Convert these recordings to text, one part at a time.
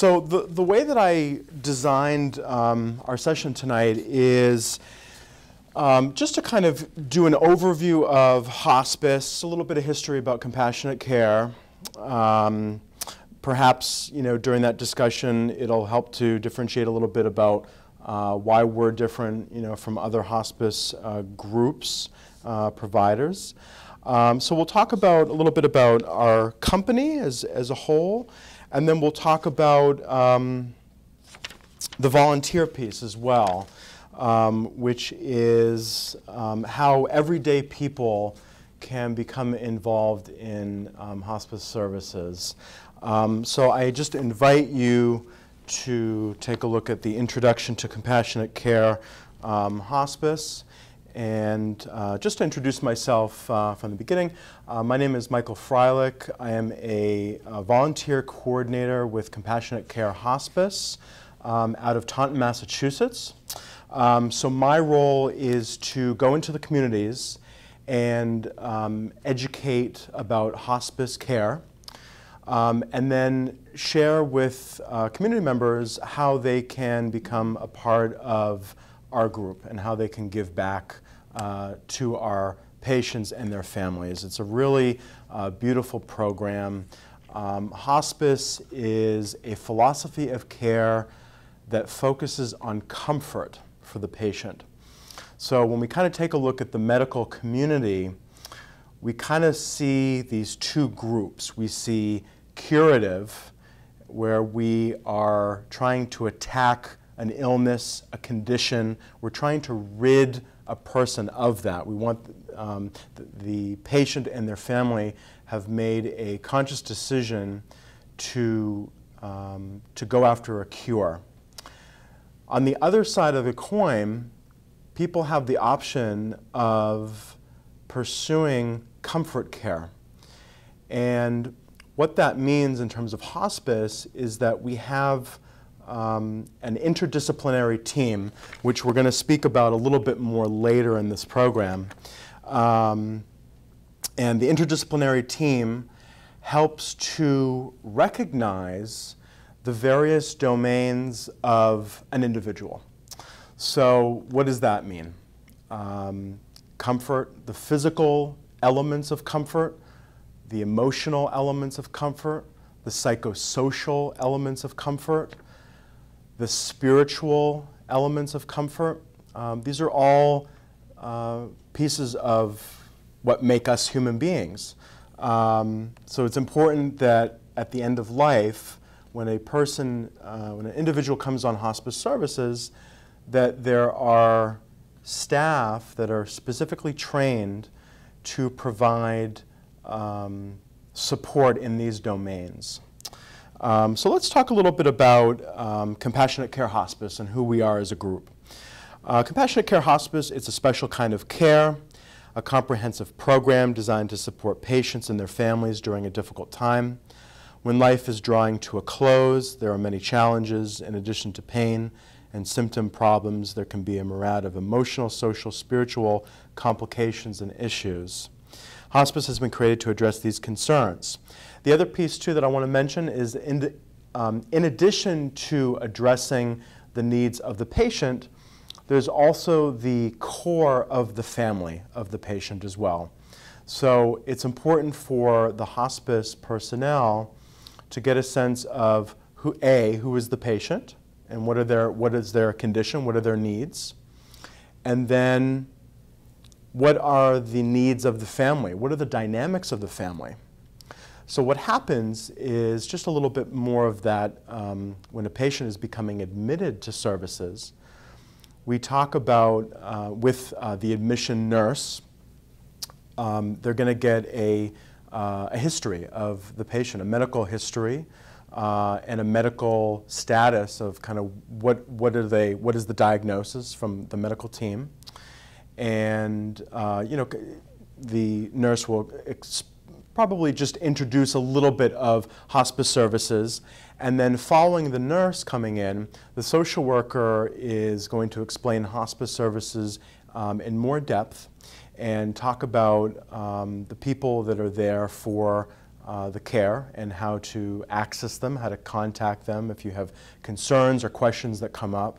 So the, the way that I designed um, our session tonight is um, just to kind of do an overview of hospice, a little bit of history about compassionate care. Um, perhaps, you know, during that discussion, it'll help to differentiate a little bit about uh, why we're different, you know, from other hospice uh, groups, uh, providers. Um, so we'll talk about a little bit about our company as, as a whole, and then we'll talk about um, the volunteer piece as well, um, which is um, how everyday people can become involved in um, hospice services. Um, so I just invite you to take a look at the Introduction to Compassionate Care Hospice. And uh, just to introduce myself uh, from the beginning, uh, my name is Michael Freilich. I am a, a volunteer coordinator with Compassionate Care Hospice um, out of Taunton, Massachusetts. Um, so my role is to go into the communities and um, educate about hospice care, um, and then share with uh, community members how they can become a part of our group and how they can give back uh, to our patients and their families. It's a really uh, beautiful program. Um, hospice is a philosophy of care that focuses on comfort for the patient. So when we kind of take a look at the medical community, we kind of see these two groups. We see curative, where we are trying to attack an illness, a condition. We're trying to rid a person of that. We want um, the, the, patient and their family have made a conscious decision to, um, to go after a cure. On the other side of the coin, people have the option of pursuing comfort care. And what that means in terms of hospice is that we have um, an interdisciplinary team, which we're going to speak about a little bit more later in this program. Um, and the interdisciplinary team helps to recognize the various domains of an individual. So what does that mean? Um, comfort, the physical elements of comfort, the emotional elements of comfort, the psychosocial elements of comfort, the spiritual elements of comfort. Um, these are all uh, pieces of what make us human beings. Um, so it's important that at the end of life, when a person, uh, when an individual comes on hospice services, that there are staff that are specifically trained to provide um, support in these domains. Um, so let's talk a little bit about um, Compassionate Care Hospice and who we are as a group. Uh, Compassionate Care Hospice, it's a special kind of care, a comprehensive program designed to support patients and their families during a difficult time. When life is drawing to a close, there are many challenges. In addition to pain and symptom problems, there can be a myriad of emotional, social, spiritual complications and issues. Hospice has been created to address these concerns. The other piece, too, that I want to mention is in, the, um, in addition to addressing the needs of the patient, there's also the core of the family of the patient as well. So it's important for the hospice personnel to get a sense of who, A, who is the patient, and what, are their, what is their condition, what are their needs, and then what are the needs of the family, what are the dynamics of the family. So what happens is just a little bit more of that um, when a patient is becoming admitted to services. We talk about uh, with uh, the admission nurse, um, they're going to get a, uh, a history of the patient, a medical history, uh, and a medical status of kind of what, what are they, what is the diagnosis from the medical team. And, uh, you know, the nurse will probably just introduce a little bit of hospice services. And then following the nurse coming in, the social worker is going to explain hospice services um, in more depth and talk about um, the people that are there for uh, the care and how to access them, how to contact them if you have concerns or questions that come up.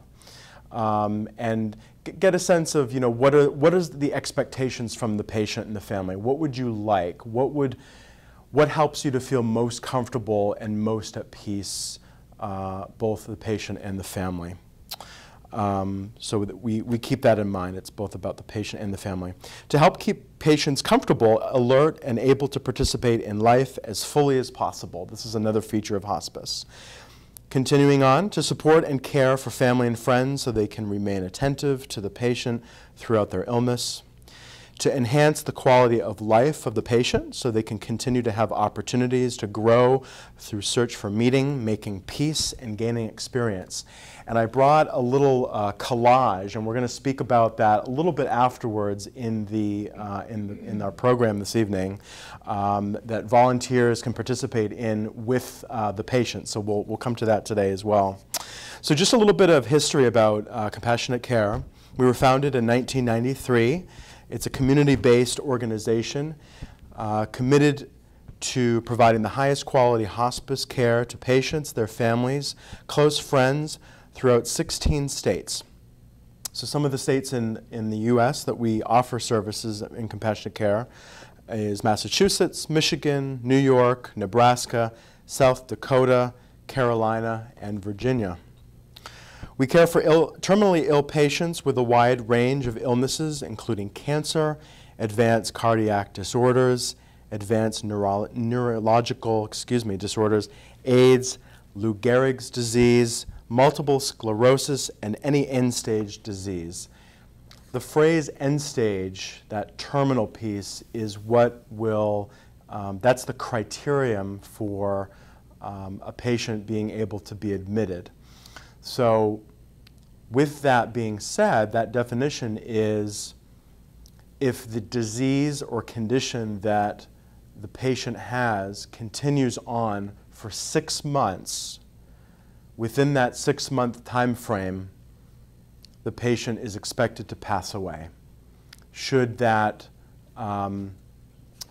Um, and get a sense of, you know, what are, what is the expectations from the patient and the family? What would you like? What would, what helps you to feel most comfortable and most at peace, uh, both the patient and the family? Um, so we, we keep that in mind. It's both about the patient and the family. To help keep patients comfortable, alert, and able to participate in life as fully as possible. This is another feature of hospice. Continuing on, to support and care for family and friends so they can remain attentive to the patient throughout their illness to enhance the quality of life of the patient so they can continue to have opportunities to grow through search for meaning, making peace, and gaining experience. And I brought a little uh, collage, and we're going to speak about that a little bit afterwards in, the, uh, in, the, in our program this evening um, that volunteers can participate in with uh, the patient. So we'll, we'll come to that today as well. So just a little bit of history about uh, compassionate care. We were founded in 1993. It's a community-based organization uh, committed to providing the highest quality hospice care to patients, their families, close friends throughout 16 states. So some of the states in, in the U.S. that we offer services in compassionate care is Massachusetts, Michigan, New York, Nebraska, South Dakota, Carolina, and Virginia. We care for Ill, terminally ill patients with a wide range of illnesses, including cancer, advanced cardiac disorders, advanced neuro neurological excuse me, disorders, AIDS, Lou Gehrig's disease, multiple sclerosis, and any end-stage disease. The phrase end stage, that terminal piece, is what will, um, that's the criterion for um, a patient being able to be admitted. So with that being said, that definition is if the disease or condition that the patient has continues on for six months, within that six month time frame, the patient is expected to pass away. Should that, um,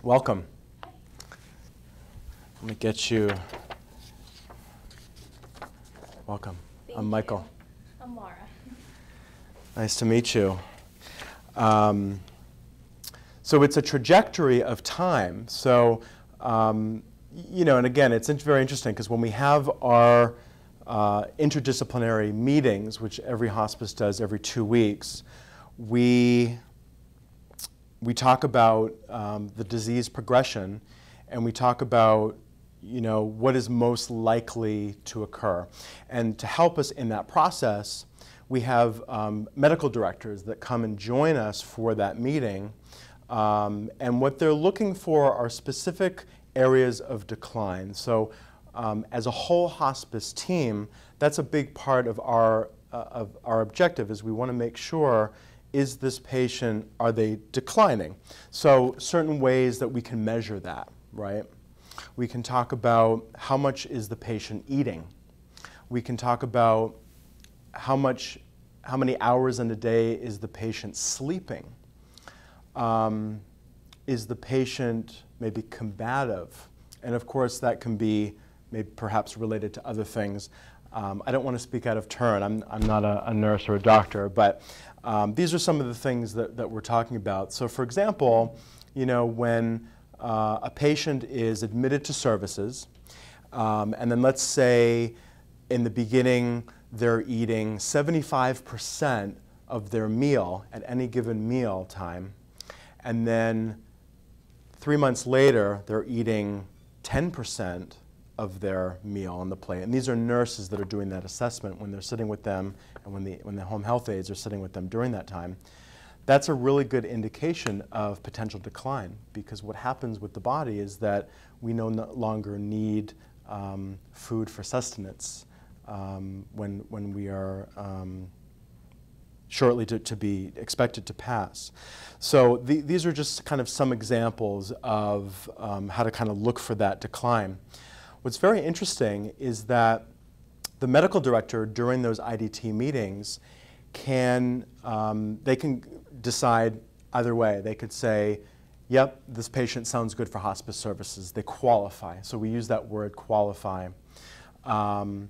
welcome. Let me get you, welcome. Thank I'm Michael. You. I'm Laura. Nice to meet you. Um, so it's a trajectory of time. So, um, you know, and again, it's very interesting because when we have our uh, interdisciplinary meetings, which every hospice does every two weeks, we, we talk about um, the disease progression and we talk about you know, what is most likely to occur. And to help us in that process, we have um, medical directors that come and join us for that meeting. Um, and what they're looking for are specific areas of decline. So um, as a whole hospice team, that's a big part of our, uh, of our objective is we want to make sure is this patient, are they declining? So certain ways that we can measure that, right? We can talk about how much is the patient eating. We can talk about how much, how many hours in a day is the patient sleeping? Um, is the patient maybe combative? And of course, that can be maybe perhaps related to other things. Um, I don't want to speak out of turn. I'm, I'm not a, a nurse or a doctor, but um, these are some of the things that, that we're talking about. So for example, you know, when uh, a patient is admitted to services, um, and then let's say in the beginning they're eating 75% of their meal at any given meal time, and then three months later they're eating 10% of their meal on the plate. And these are nurses that are doing that assessment when they're sitting with them and when the, when the home health aides are sitting with them during that time. That's a really good indication of potential decline because what happens with the body is that we no longer need um, food for sustenance um, when, when we are um, shortly to, to be expected to pass. So the, these are just kind of some examples of um, how to kind of look for that decline. What's very interesting is that the medical director during those IDT meetings can, um, they can decide either way. They could say, yep, this patient sounds good for hospice services. They qualify. So we use that word qualify. Um,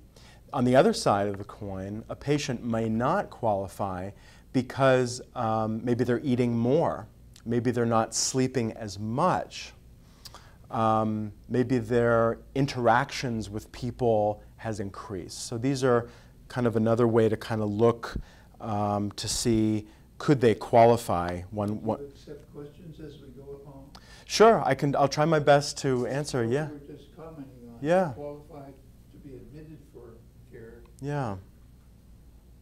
on the other side of the coin, a patient may not qualify because um, maybe they're eating more, maybe they're not sleeping as much, um, maybe their interactions with people has increased. So these are kind of another way to kind of look um, to see could they qualify one, one accept questions as we go along? Sure, I can. I'll try my best to answer. Yeah. We were just commenting on Yeah. qualified to be admitted for care, Yeah.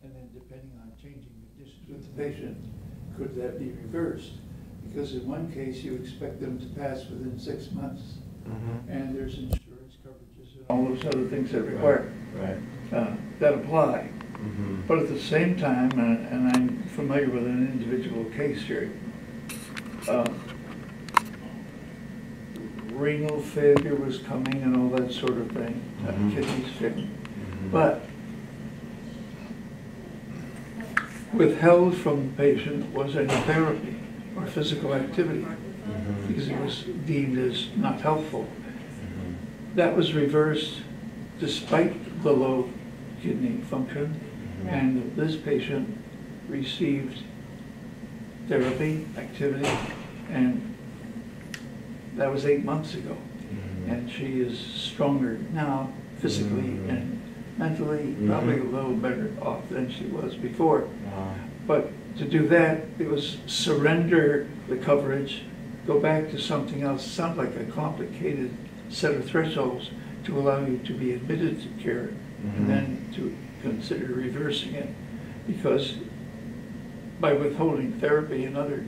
and then depending on changing conditions with the patient, could that be reversed? Because in one case, you expect them to pass within six months, Mm-hmm. and there's insurance coverages and all those other things that require, Right. uh, that apply. Mm-hmm. But at the same time, and and I'm familiar with an individual case here, uh, renal failure was coming and all that sort of thing, uh, Mhm. kidneys failing. But withheld from the patient was any therapy or physical activity mm-hmm. because it was deemed as not helpful. Mm-hmm. That was reversed despite the low kidney function, mm-hmm. and this patient received therapy, activity, and that was eight months ago. And she is stronger now, physically and mentally, probably a little better off than she was before. But to do that, it was surrender the coverage, go back to something else, sounds like a complicated set of thresholds to allow you to be admitted to care, Mhm. and then to consider reversing it. Because by withholding therapy and other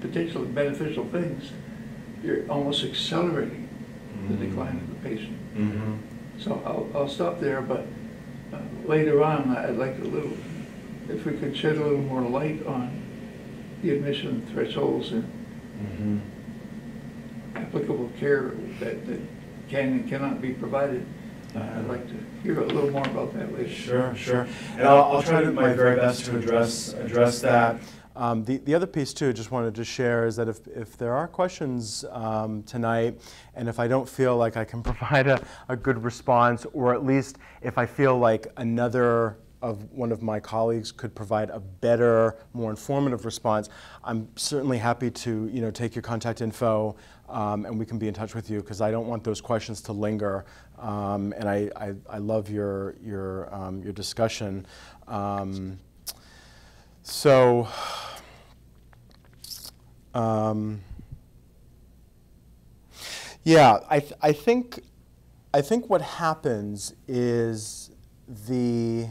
potentially beneficial things, you're almost accelerating the Mhm. decline of the patient. Mm-hmm. So I'll, I'll stop there, but uh, later on, I'd like a little, if we could shed a little more light on the admission thresholds and Mm-hmm. applicable care that, that can and cannot be provided. Uh, I'd like to hear a little more about that later. Sure, sure. And I'll, I'll try to do my very best to address address that. Um, the, the other piece too, I just wanted to share is that if, if there are questions um, tonight, and if I don't feel like I can provide a, a good response, or at least if I feel like another of one of my colleagues could provide a better, more informative response, I'm certainly happy to you know take your contact info um, and we can be in touch with you because I don't want those questions to linger. Um, and I, I, I love your your um, your discussion. Um, so. Um, yeah, I, th- I think I think what happens is the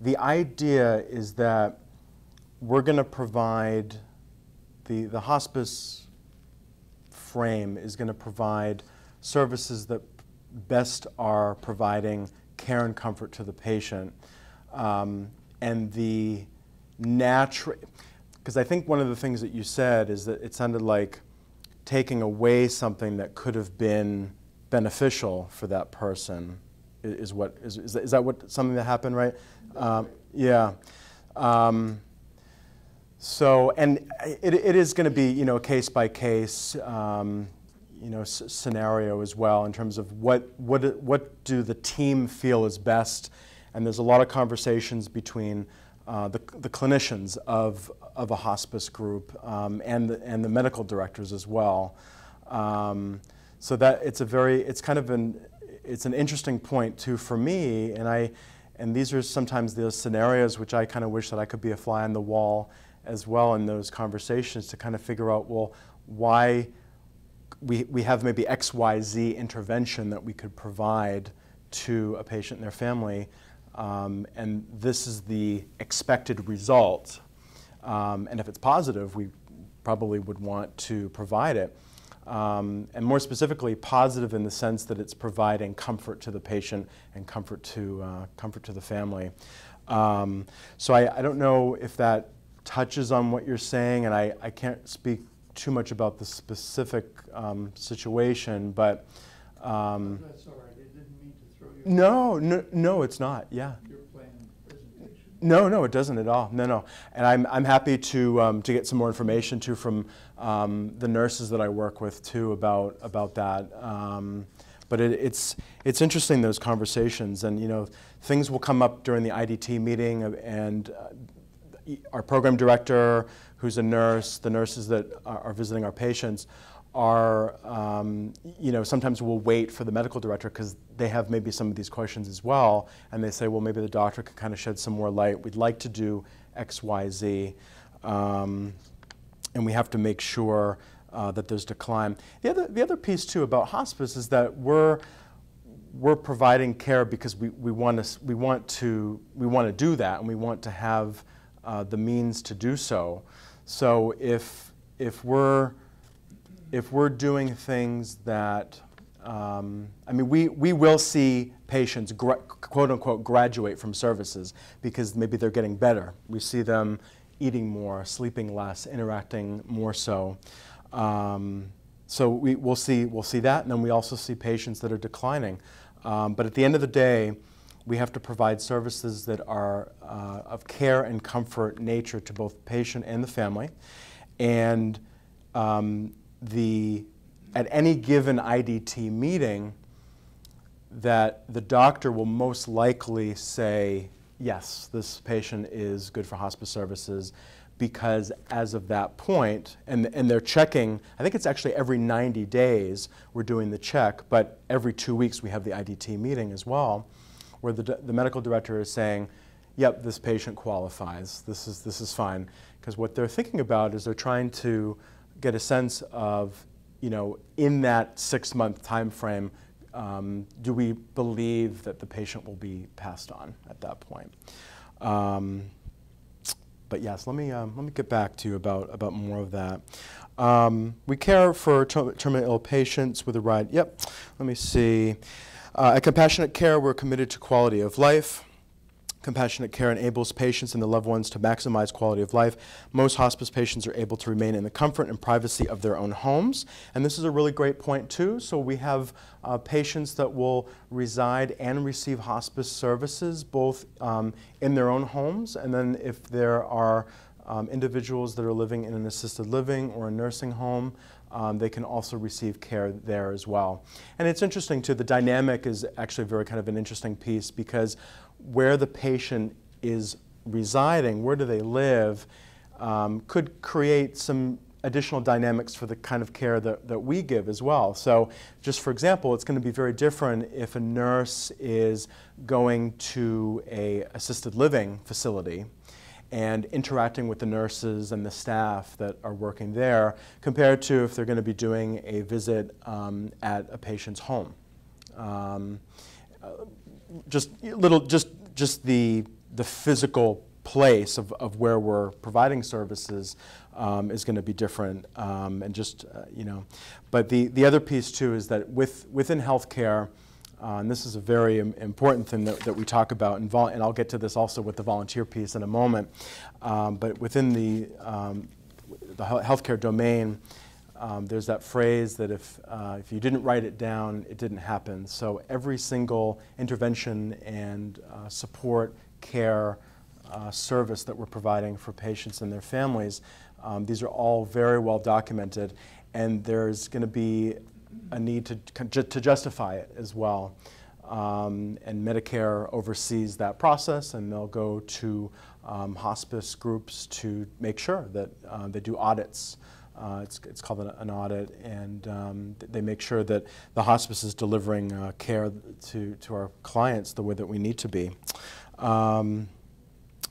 the idea is that we're going to provide the the hospice frame is going to provide services that best are providing care and comfort to the patient, um, and the natural. Because I think one of the things that you said is that it sounded like taking away something that could have been beneficial for that person i- is what is, is, that, is that what something that happened right um, yeah. Um, so and it, it is going to be you know case by case um, you know scenario as well in terms of what what what do the team feel is best. And there's a lot of conversations between uh, the, the clinicians of, of a hospice group um, and, the, and the medical directors as well. Um, so that it's a very, it's kind of an, it's an interesting point too for me, and I, and these are sometimes the scenarios which I kind of wish that I could be a fly on the wall as well in those conversations to kind of figure out, well, why we, we have maybe XYZ intervention that we could provide to a patient and their family, um, and this is the expected result. Um, and if it's positive, we probably would want to provide it. Um, and more specifically, positive in the sense that it's providing comfort to the patient and comfort to, uh, comfort to the family. Um, so I, I don't know if that touches on what you're saying, and I, I can't speak too much about the specific um, situation, but um, That's all right, I didn't mean to throw you. no, no, no, it's not. Yeah. Your presentation. No, no, it doesn't at all. No, no. And I'm, I'm happy to, um, to get some more information too from um, the nurses that I work with too about, about that. Um, but it, it's, it's interesting, those conversations. And, you know, things will come up during the IDT meeting and uh, our program director, who's a nurse, the nurses that are, visiting our patients are, um, you know, sometimes we'll wait for the medical director because they have maybe some of these questions as well, and they say, well, maybe the doctor can kind of shed some more light. We'd like to do X, Y, Z, um, and we have to make sure uh, that there's decline. The other, the other piece too about hospice is that we're we're providing care because we, we want to we want to we want to do that, and we want to have uh, the means to do so. So if if we're if we're doing things that, um, I mean, we, we will see patients, quote unquote, graduate from services because maybe they're getting better. We see them eating more, sleeping less, interacting more so. Um, so we, will see, we'll see that, and then we also see patients that are declining. Um, but at the end of the day, we have to provide services that are uh, of care and comfort nature to both patient and the family. And um, the, at any given IDT meeting, that the doctor will most likely say, yes, this patient is good for hospice services because as of that point, and, and they're checking, I think it's actually every 90 days we're doing the check, but every two weeks we have the IDT meeting as well, where the, the medical director is saying, yep, this patient qualifies, this is, this is fine. Because what they're thinking about is they're trying to get a sense of, you know, in that six-month time frame, um, do we believe that the patient will be passed on at that point? Um, but yes, let me um, let me get back to you about about more of that. Um, we care for terminally ill patients with a ride. Yep. Let me see. Uh, at Compassionate Care, we're committed to quality of life. Compassionate care enables patients and their loved ones to maximize quality of life. Most hospice patients are able to remain in the comfort and privacy of their own homes. And this is a really great point, too. So we have uh, patients that will reside and receive hospice services both um, in their own homes, and then if there are um, individuals that are living in an assisted living or a nursing home, um, they can also receive care there as well. And it's interesting too, the dynamic is actually very kind of an interesting piece because where the patient is residing, where do they live, um, could create some additional dynamics for the kind of care that, that we give as well. So just for example, it's going to be very different if a nurse is going to a assisted living facility and interacting with the nurses and the staff that are working there compared to if they're going to be doing a visit um, at a patient's home. Um, just little, just just the the physical place of, of where we're providing services um, is going to be different um, and just uh, you know. But the the other piece too is that with within healthcare uh, and this is a very Im important thing that, that we talk about and, and, I'll get to this also with the volunteer piece in a moment um, but within the um, the healthcare domain um, there's that phrase that if, uh, if you didn't write it down, it didn't happen. So every single intervention and uh, support, care, uh, service that we're providing for patients and their families, um, these are all very well documented, and there's going to be a need to, to justify it as well. Um, and Medicare oversees that process, and they'll go to um, hospice groups to make sure that uh, they do audits uh, it's, it's called an, an audit, and um, they make sure that the hospice is delivering uh, care to, to our clients the way that we need to be. Um,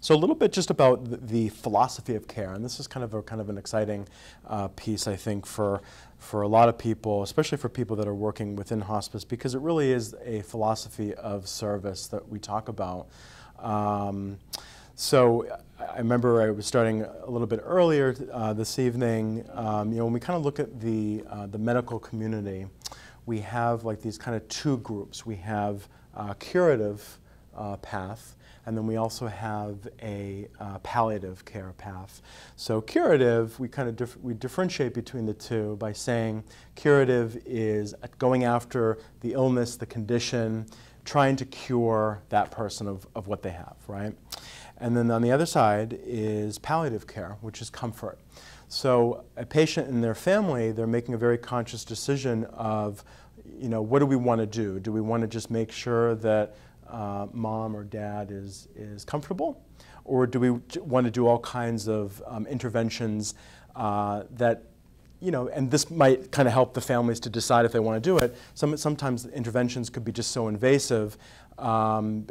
so a little bit just about the, the, philosophy of care, and this is kind of a kind of an exciting uh, piece, I think, for for a lot of people, especially for people that are working within hospice, because it really is a philosophy of service that we talk about. Um, so I remember I was starting a little bit earlier uh, this evening. Um, you know, when we kind of look at the uh, the medical community, we have like these kind of two groups. We have a curative uh, path, and then we also have a uh, palliative care path. So curative, we kind of dif we differentiate between the two by saying curative is going after the illness, the condition, trying to cure that person of, of what they have, right? And then on the other side is palliative care, which is comfort. So a patient and their family, they're making a very conscious decision of, you know, what do we want to do? Do we want to just make sure that uh, mom or dad is, is comfortable? Or do we want to do all kinds of um, interventions uh, that you know, and this might kind of help the families to decide if they want to do it. Some, sometimes interventions could be just so invasive. Um,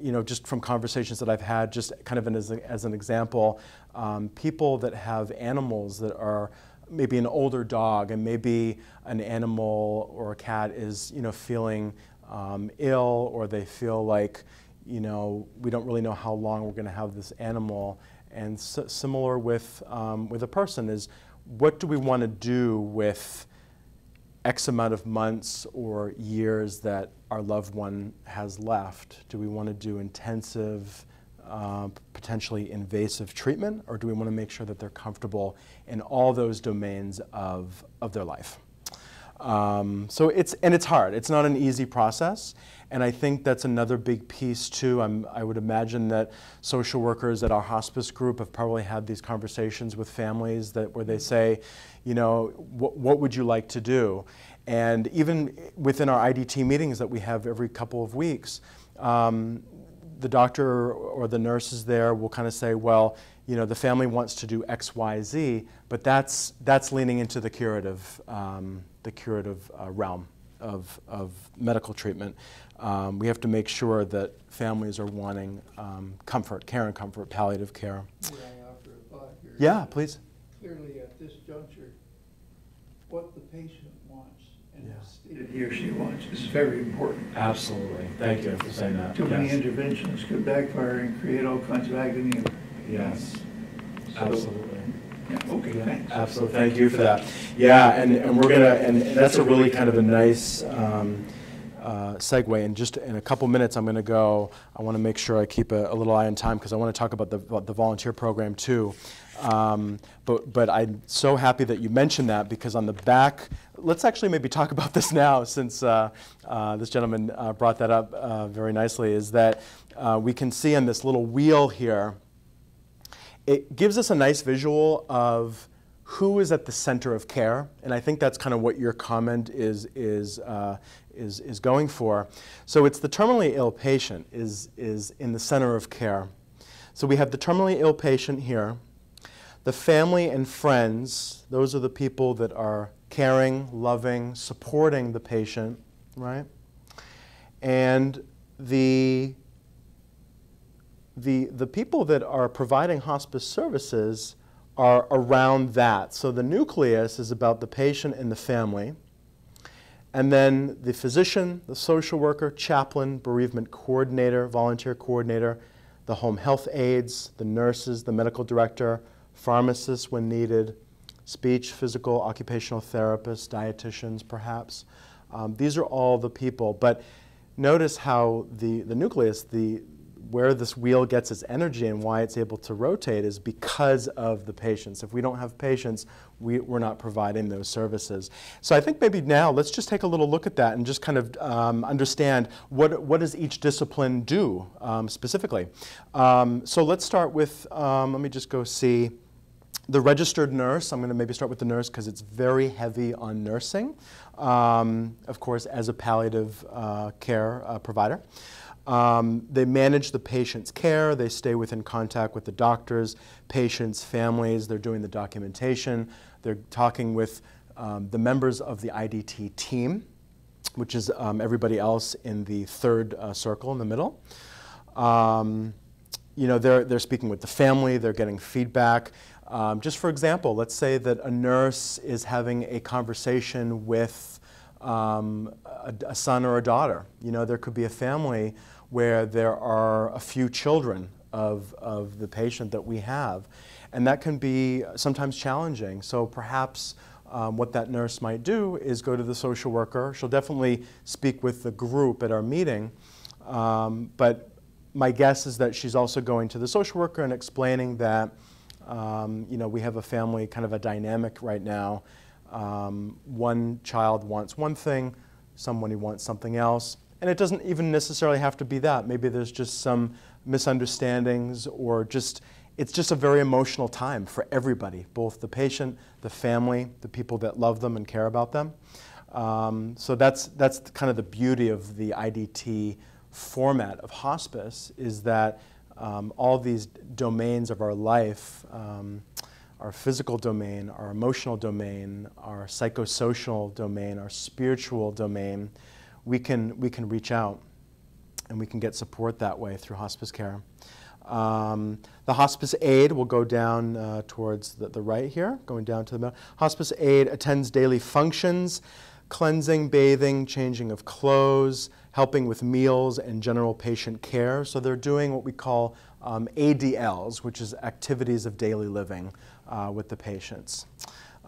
you know, just from conversations that I've had, just kind of as, a, as an example, um, people that have animals that are maybe an older dog and maybe an animal or a cat is, you know, feeling um, ill or they feel like, you know, we don't really know how long we're going to have this animal. And similar with, um, with a person is, what do we want to do with X amount of months or years that our loved one has left? Do we want to do intensive, uh, potentially invasive treatment, or do we want to make sure that they're comfortable in all those domains of, of their life? Um, so it's, and it's hard. It's not an easy process. And I think that's another big piece too. I'm, i would imagine that social workers at our hospice group have probably had these conversations with families that where they say, you know, what would you like to do? And even within our IDT meetings that we have every couple of weeks, um, the doctor or the nurses there will kind of say, well, you know, the family wants to do X, Y, Z, but that's, that's leaning into the curative, um, the curative uh, realm of, of medical treatment. Um, we have to make sure that families are wanting um, comfort, care and comfort, palliative care. May I offer a thought here? Yeah, please. Clearly at this juncture, what the patient wants and yeah. he or she wants is very important. Absolutely. Thank you for saying that. Too yes. many interventions could backfire and create all kinds of agony. Yes. Absolutely. Yeah, okay, yeah, thanks. Absolutely. Thank you for that. Yeah, and, and we're going to, and that's a really kind of a nice, um, uh, segue. And just in a couple minutes, I'm going to go. I want to make sure I keep a, a little eye on time because I want to talk about the, the volunteer program too. Um, but, but I'm so happy that you mentioned that because on the back, let's actually maybe talk about this now since uh, uh, this gentleman uh, brought that up uh, very nicely, is that uh, we can see on this little wheel here, it gives us a nice visual of who is at the center of care, and I think that's kind of what your comment is, is, uh, is, is going for. So it's the terminally ill patient is, is in the center of care. So we have the terminally ill patient here. The family and friends, those are the people that are caring, loving, supporting the patient, right? And the, the, the people that are providing hospice services are around that. So the nucleus is about the patient and the family. And then the physician, the social worker, chaplain, bereavement coordinator, volunteer coordinator, the home health aides, the nurses, the medical director, pharmacists when needed, speech, physical, occupational therapists, dietitians perhaps. Um, these are all the people. But notice how the, the nucleus, the, where this wheel gets its energy and why it's able to rotate is because of the patients. If we don't have patients, we, are not providing those services. So I think maybe now let's just take a little look at that and just kind of um, understand what, what does each discipline do um, specifically. Um, so let's start with, um, let me just go see the registered nurse. I'm going to maybe start with the nurse because it's very heavy on nursing, um, of course, as a palliative uh, care uh, provider. Um, they manage the patient's care. They stay within contact with the doctors, patients, families. They're doing the documentation. They're talking with um, the members of the IDT team, which is um, everybody else in the third uh, circle in the middle. Um, you know, they're, they're speaking with the family. They're getting feedback. Um, just for example, let's say that a nurse is having a conversation with um, a, a, son or a daughter. You know, there could be a family where there are a few children of, of the patient that we have. And that can be sometimes challenging. So perhaps um, what that nurse might do is go to the social worker. She'll definitely speak with the group at our meeting. Um, but my guess is that she's also going to the social worker and explaining that um, you know, we have a family, kind of a dynamic right now. Um, one child wants one thing, someone who wants something else And it doesn't even necessarily have to be that. Maybe there's just some misunderstandings or just it's just a very emotional time for everybody, both the patient, the family, the people that love them and care about them. Um, so that's, that's kind of the beauty of the IDT format of hospice is that um, all these domains of our life, um, our physical domain, our emotional domain, our psychosocial domain, our spiritual domain, we can, we can reach out and we can get support that way through hospice care. Um, the hospice aide will go down uh, towards the, the, right here, going down to the middle. Hospice aide attends daily functions, cleansing, bathing, changing of clothes, helping with meals and general patient care. So they're doing what we call um, ADLs, which is activities of daily living uh, with the patients.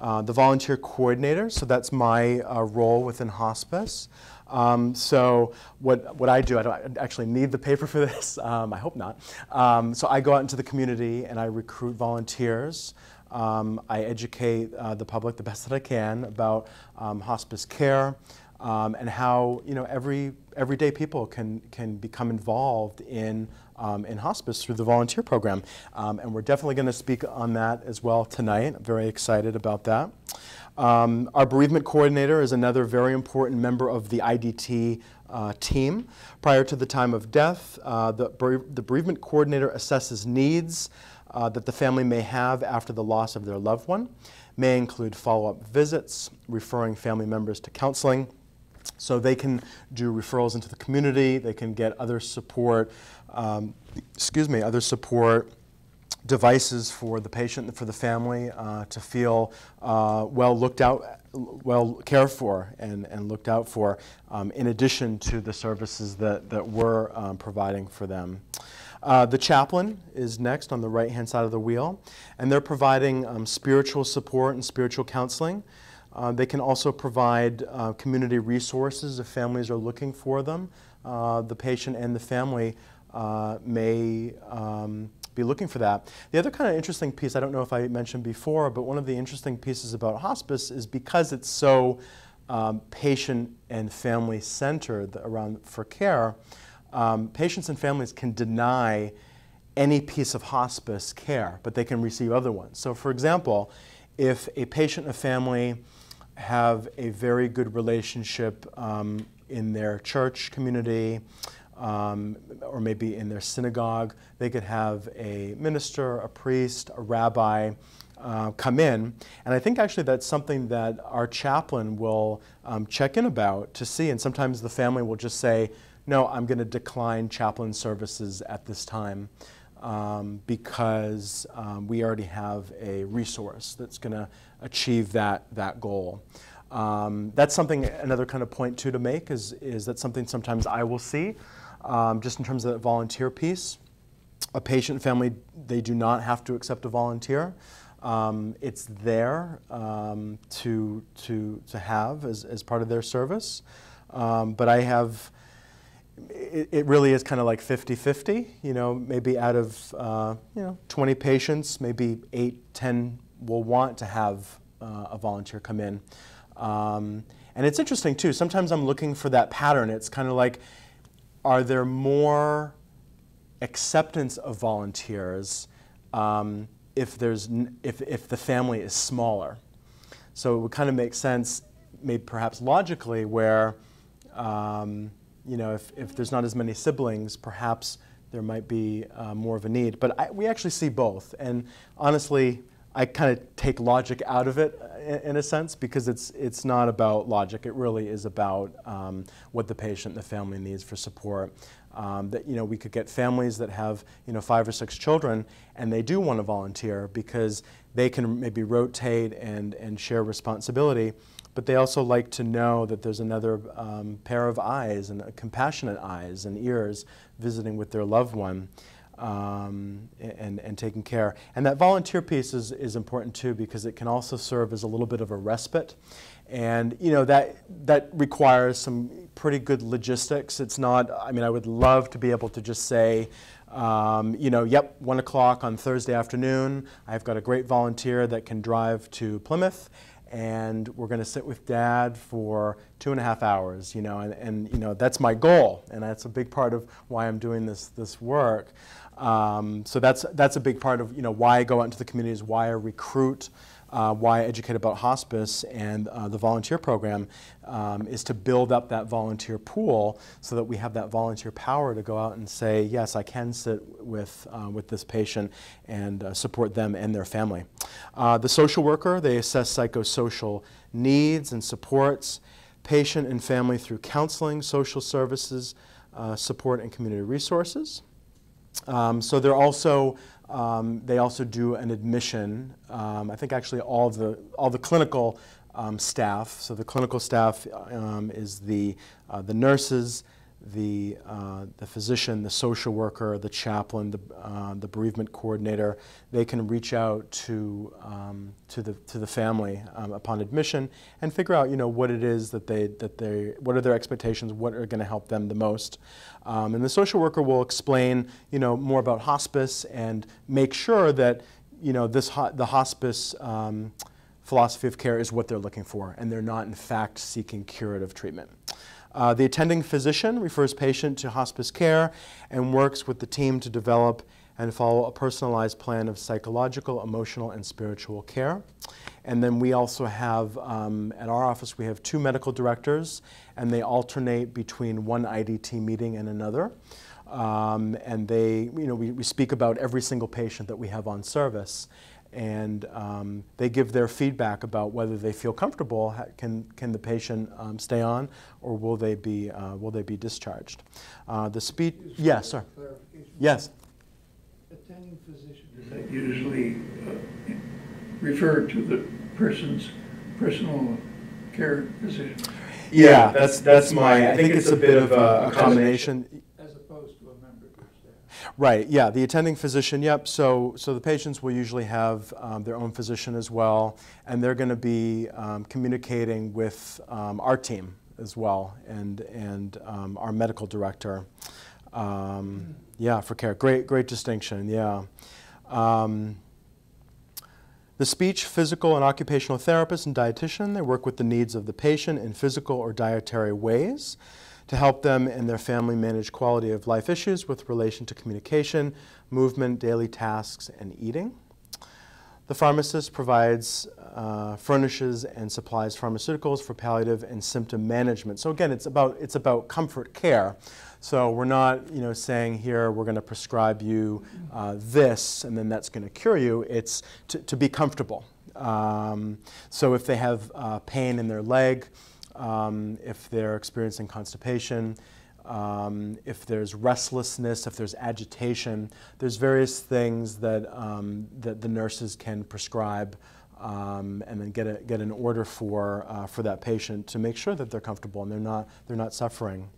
Uh, the volunteer coordinator, so that's my uh, role within hospice. Um, so what, what I do, I don't actually need the paper for this, um, I hope not. Um, so I go out into the community and I recruit volunteers. Um, I educate uh, the public the best that I can about um, hospice care um, and how you know every everyday people can can become involved in in hospice through the volunteer program. And we're definitely going to speak on that as well tonight. I'm very excited about that. Um, our bereavement coordinator is another very important member of the IDT uh, team. Prior to the time of death, uh, the, the, bereavement coordinator assesses needs uh, that the family may have after the loss of their loved one, may include follow-up visits, referring family members to counseling, so they can do referrals into the community, they can get other support, um, excuse me, other support devices for the patient and for the family uh, to feel uh, well looked out, well cared for and, and looked out for, um, in addition to the services that, that we're um, providing for them. Uh, the chaplain is next on the right hand side of the wheel, and they're providing um, spiritual support and spiritual counseling. Uh, they can also provide uh, community resources if families are looking for them. Uh, the patient and the family may um, be looking for that. The other kind of interesting piece, I don't know if I mentioned before, but one of the interesting pieces about hospice is because it's so um, patient and family centered around for care, um, patients and families can deny any piece of hospice care, but they can receive other ones. So for example, if a patient and a family have a very good relationship um, in their church community, um, or maybe in their synagogue. They could have a minister, a priest, a rabbi uh, come in. And I think actually that's something that our chaplain will um, check in about to see. And sometimes the family will just say, no, I'm going to decline chaplain services at this time. Um, because um, we already have a resource that's going to achieve that, that goal. Um, that's something, another kind of point too to make is, is that something sometimes I will see um, just in terms of that volunteer piece. A patient family, they do not have to accept a volunteer. Um, it's there um, to, to, to have as, as part of their service. Um, but I have, it, it really is kind of like 50-50, you know, maybe out of, uh, you know, 20 patients, maybe 8, 10 will want to have uh, a volunteer come in. Um, and it's interesting too, sometimes I'm looking for that pattern. It's kind of like, are there more acceptance of volunteers um, if, there's if, if the family is smaller? So it would kind of make sense, maybe perhaps logically, where um, you know, if, if there's not as many siblings, perhaps there might be uh, more of a need. But I, we actually see both. And honestly, I kind of take logic out of it in, a sense because it's it's not about logic. It really is about um, what the patient and the family needs for support. Um, that you know we could get families that have you know five or six children and they do want to volunteer because they can maybe rotate and and share responsibility, but they also like to know that there's another um, pair of eyes and compassionate eyes and ears visiting with their loved one um, and, and taking care. And that volunteer piece is, is important too because it can also serve as a little bit of a respite. And you know that that requires some pretty good logistics. It's not. I mean, I would love to be able to just say, um, you know, yep, one o'clock on Thursday afternoon. I've got a great volunteer that can drive to Plymouth, and we're going to sit with dad for two and a half hours, you know, and, and, you know, that's my goal, and that's a big part of why I'm doing this, this work. Um, so that's, that's a big part of, you know, why I go out into the communities, why I recruit uh, why I educate about hospice and uh, the volunteer program um, is to build up that volunteer pool so that we have that volunteer power to go out and say, yes, I can sit with, uh, with this patient and uh, support them and their family. Uh, the social worker, they assess psychosocial needs and supports patient and family through counseling, social services, uh, support, and community resources. Um, so they're also um, they also do an admission. Um, I think actually all the all the clinical um, staff. So the clinical staff um, is the uh, the nurses, the, uh, the physician, the social worker, the chaplain, the, uh, the bereavement coordinator, they can reach out to, um, to, the, to the family um, upon admission and figure out, you know, what it is that they, that they, what are their expectations, what are going to help them the most. Um, and the social worker will explain, you know, more about hospice and make sure that, you know, this ho the hospice um, philosophy of care is what they're looking for and they're not in fact seeking curative treatment. Uh, the attending physician refers patient to hospice care and works with the team to develop and follow a personalized plan of psychological, emotional, and spiritual care. And then we also have, um, at our office, we have two medical directors, and they alternate between one IDT meeting and another. Um, and they, you know, we, we speak about every single patient that we have on service and um, they give their feedback about whether they feel comfortable. Can, can the patient um, stay on, or will they be, uh, will they be discharged? Uh, the speech, yes, sir. Yes. Attending physician, does that usually uh, refer to the person's personal care physician? Yeah, that's, that's my, I think it's a bit of a, a combination. Right, yeah, the attending physician, yep. So, so the patients will usually have um, their own physician as well, and they're going to be um, communicating with um, our team as well and, and um, our medical director. Um, yeah, for care. Great, great distinction, yeah. Um, the speech, physical, and occupational therapist and dietitian, they work with the needs of the patient in physical or dietary ways to help them and their family manage quality of life issues with relation to communication, movement, daily tasks, and eating. The pharmacist provides, uh, furnishes, and supplies pharmaceuticals for palliative and symptom management. So again, it's about, it's about comfort care. So we're not, you know, saying here we're going to prescribe you uh, this and then that's going to cure you. It's to, to be comfortable. Um, so if they have uh, pain in their leg, um, if they're experiencing constipation, um, if there's restlessness, if there's agitation, there's various things that, um, that the nurses can prescribe um, and then get, a, get an order for, uh, for that patient to make sure that they're comfortable and they're not, they're not suffering.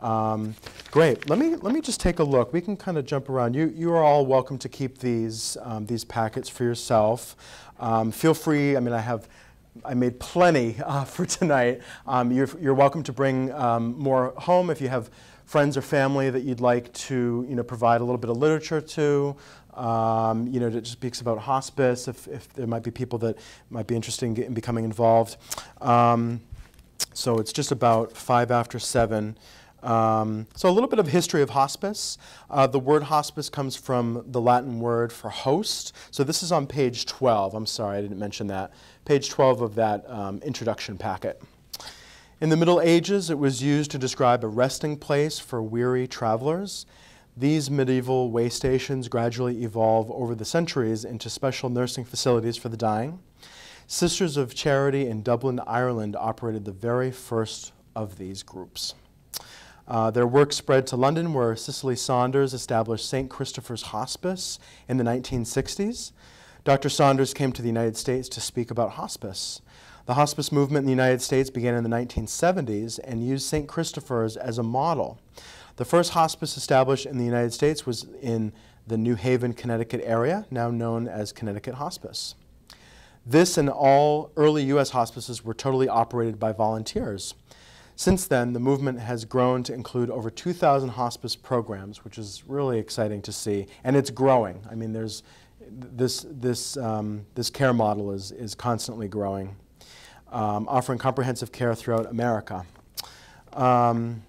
Um, great. Let me let me just take a look. We can kind of jump around. You you are all welcome to keep these um, these packets for yourself. Um, feel free. I mean, I have I made plenty uh, for tonight. Um, you're, you're, welcome to bring um, more home if you have friends or family that you'd like to you know, provide a little bit of literature to. Um, you know, that speaks about hospice, if, if there might be people that might be interested in, in becoming involved. Um, so it's just about five after seven. Um, so a little bit of history of hospice. Uh, the word hospice comes from the Latin word for host. So this is on page 12. I'm sorry, I didn't mention that. Page 12 of that um, introduction packet. In the Middle Ages, it was used to describe a resting place for weary travelers. These medieval way stations gradually evolve over the centuries into special nursing facilities for the dying. Sisters of Charity in Dublin, Ireland operated the very first of these groups. Uh, their work spread to London, where Cicely Saunders established St. Christopher's Hospice in the 1960s. Dr. Saunders came to the United States to speak about hospice. The hospice movement in the United States began in the 1970s and used St. Christopher's as a model. The first hospice established in the United States was in the New Haven, Connecticut area, now known as Connecticut Hospice. This and all early U.S. hospices were totally operated by volunteers. Since then, the movement has grown to include over 2,000 hospice programs, which is really exciting to see, and it's growing. I mean, there's this, this, um, this care model is, is constantly growing. um, offering comprehensive care throughout America. Um,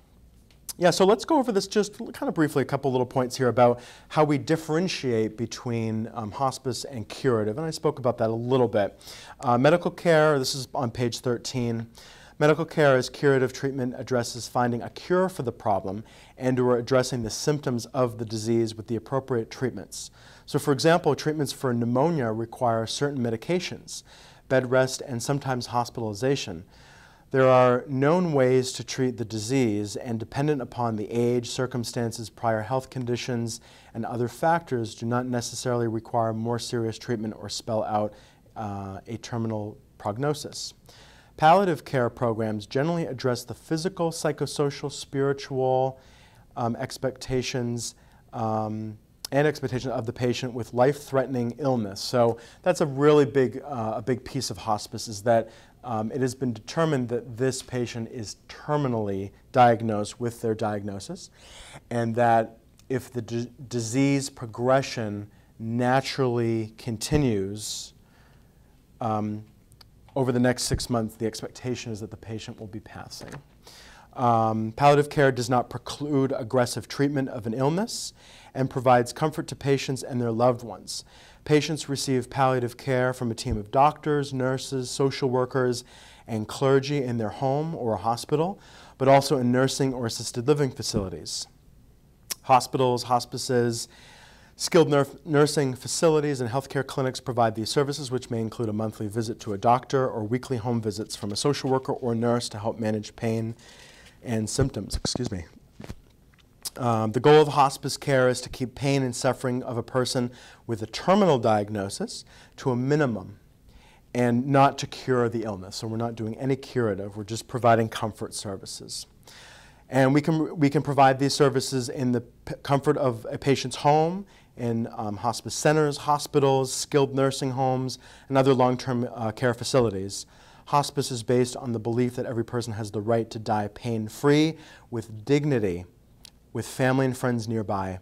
yeah, so let's go over this just kind of briefly, a couple little points here about how we differentiate between um, hospice and curative, and I spoke about that a little bit. Uh, medical care, this is on page 13. Medical care as curative treatment addresses finding a cure for the problem and or addressing the symptoms of the disease with the appropriate treatments. So for example, treatments for pneumonia require certain medications, bed rest, and sometimes hospitalization. There are known ways to treat the disease, and dependent upon the age, circumstances, prior health conditions, and other factors, do not necessarily require more serious treatment or spell out uh, a terminal prognosis. Palliative care programs generally address the physical, psychosocial, spiritual um, expectations um, and expectation of the patient with life-threatening illness. So that's a really big, uh, a big piece of hospice is that um, it has been determined that this patient is terminally diagnosed with their diagnosis, and that if the disease progression naturally continues um, over the next six months, the expectation is that the patient will be passing. Um, palliative care does not preclude aggressive treatment of an illness and provides comfort to patients and their loved ones. Patients receive palliative care from a team of doctors, nurses, social workers, and clergy in their home or a hospital, but also in nursing or assisted living facilities. Hospitals, hospices, skilled nur nursing facilities, and healthcare clinics provide these services, which may include a monthly visit to a doctor or weekly home visits from a social worker or nurse to help manage pain and symptoms. Excuse me. Um, the goal of hospice care is to keep pain and suffering of a person with a terminal diagnosis to a minimum and not to cure the illness. So we're not doing any curative, we're just providing comfort services. And we can, we can provide these services in the comfort of a patient's home, in um, hospice centers, hospitals, skilled nursing homes, and other long-term uh, care facilities. Hospice is based on the belief that every person has the right to die pain-free with dignity with family and friends nearby.